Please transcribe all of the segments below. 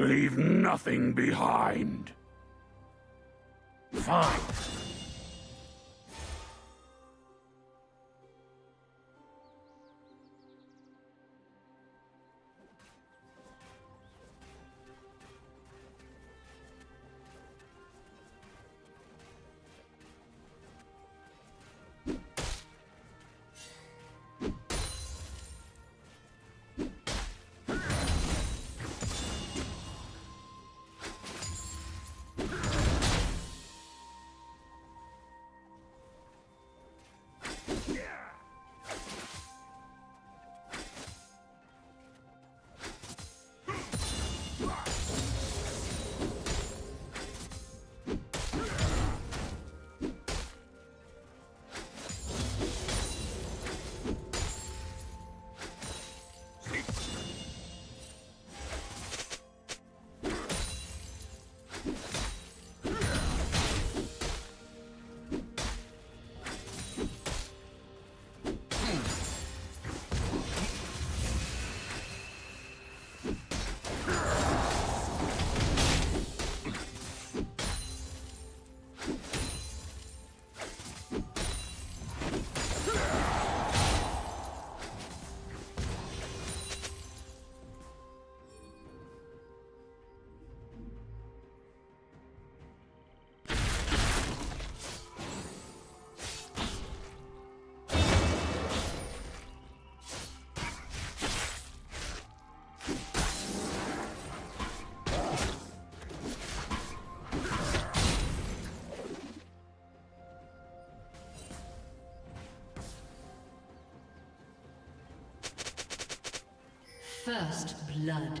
Leave nothing behind. Fine. First blood.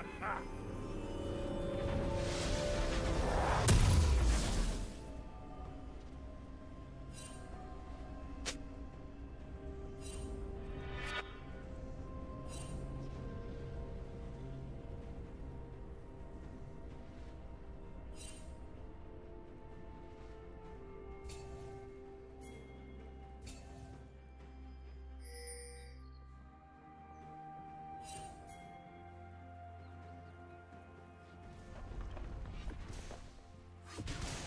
Ha ha!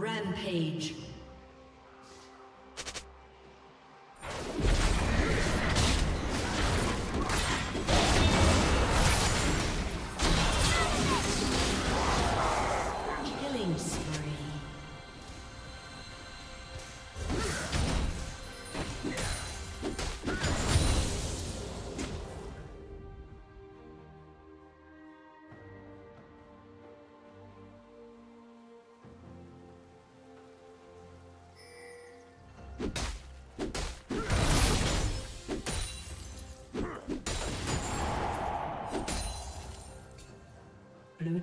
Rampage.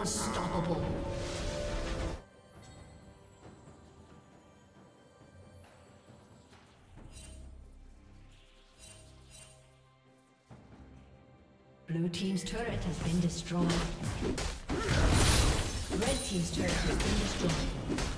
Unstoppable. Blue team's turret has been destroyed. Red team's turret has been destroyed.